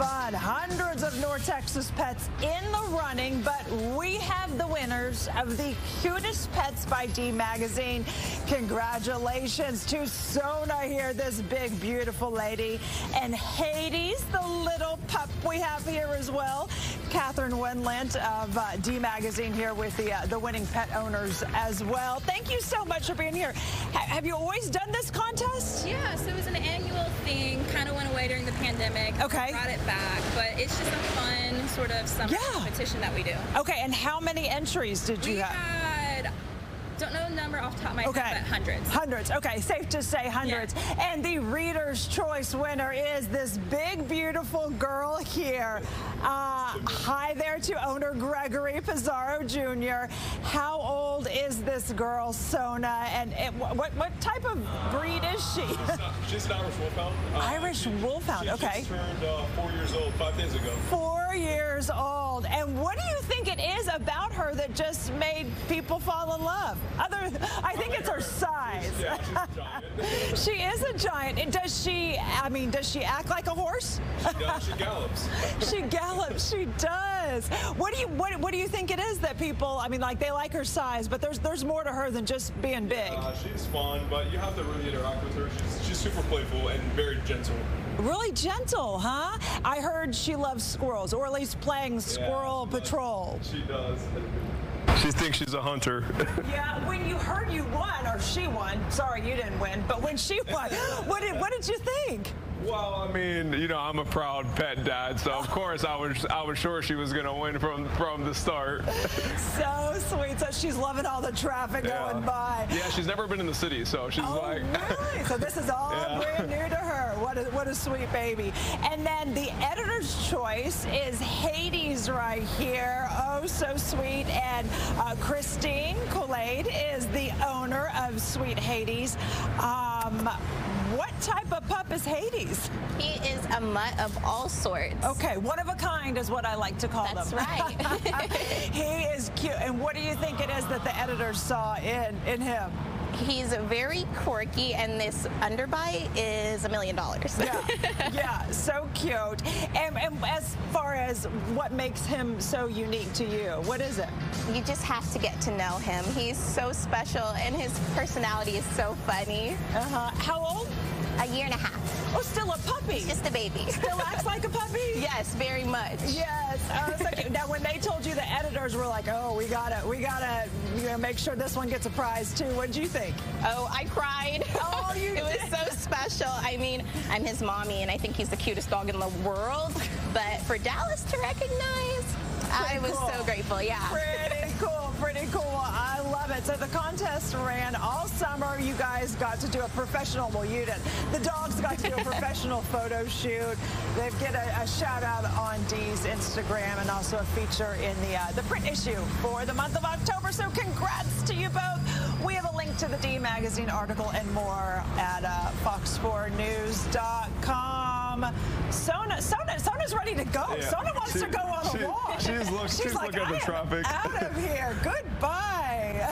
Hundreds of North Texas pets in the running, but we have the winners of the cutest pets by D Magazine. Congratulations to Sona here, this big, beautiful lady, and Hades, the little pup we have here as well. Catherine Wendlandt of uh, D Magazine here with the uh, the winning pet owners as well. Thank you so much for being here. H have you always done this contest? Pandemic. Okay. Brought it back, but it's just a fun sort of summer Yeah. competition that we do. Okay, and how many entries did you we have? Had, don't know the number off the top of my Okay. head, but hundreds. Hundreds. Okay, safe to say hundreds. And the Reader's Choice winner is this big, beautiful girl here. Uh, hi there to owner Gregory Pizarro Jr. How old is this girl, Sona? And it, what, what type of breed is she? She's an Irish Wolfhound. Uh, Irish she- Wolfhound, she okay. just turned uh, four years old five days ago. Four years old. And what do you think it is about her that just made people fall in love? Other, I think it's her size. Yeah, she's a giant. She is a giant. And Does she, I mean, does she act like a horse? Yeah, she gallops. she gallops. She does. What do you what, what do you think it is that people? I mean, like they like her size, but there's there's more to her than just being big. Uh, she's fun, but you have to really interact with her. She's, she's super playful and very gentle. Really gentle, huh? I heard she loves squirrels, or at least playing Squirrel loves- Patrol. She does. She thinks she's a hunter. Yeah, when you heard you won, or she won. Sorry, you didn't win, but when she won, what did what did you think? Well, I mean, you know, I'm a proud pet dad, so of course I was I was sure she was gonna win from from the start. So sweet. So she's loving all the traffic Yeah. going by. Yeah, she's never been in the city, so she's Oh, like. really? So this is all Yeah. brand new to her. What a, what a sweet baby. And then the editor's choice is Hades right here. Oh, so sweet. And uh, Christine Kool-Aid is the owner of Sweet Hades. Um, what type of pup is Hades? He is a mutt of all sorts. Okay, one of a kind is what I like to call That's them. right. he is cute. And what do you think it is that the editor saw in, in him? He's very quirky, and this underbite is a million dollars. Yeah, yeah, so cute. And, and as far as what makes him so unique to you, what is it? You just have to get to know him. He's so special, and his personality is so funny. Uh-huh. How old? A year and a half. Oh, still a puppy. Just a baby. Still acts like a puppy? yes, very much. Yes. Oh, so cute. Now, when they told you the editors were like, "Oh, we gotta, we gotta, you know, make sure this one gets a prize too," what did you think? Oh, I cried. Oh, you It was so special. I mean, I'm his mommy, and I think he's the cutest dog in the world. But for Dallas to recognize, I was cool. so grateful. Yeah. Pretty pretty cool. I love it. So the contest ran all summer. You guys got to do a professional, well, you didn't. The dogs got to do a professional photo shoot. They get a, a shout out on D's Instagram and also a feature in the uh, the print issue for the month of October. So congrats to you both. We have a link to the D Magazine article and more at uh, fox4news.com. Sona, Sona, ready to go. Yeah. Sona wants She- to go on a she- walk. she's look- she's like, looking at the "I am. Out of here. Goodbye.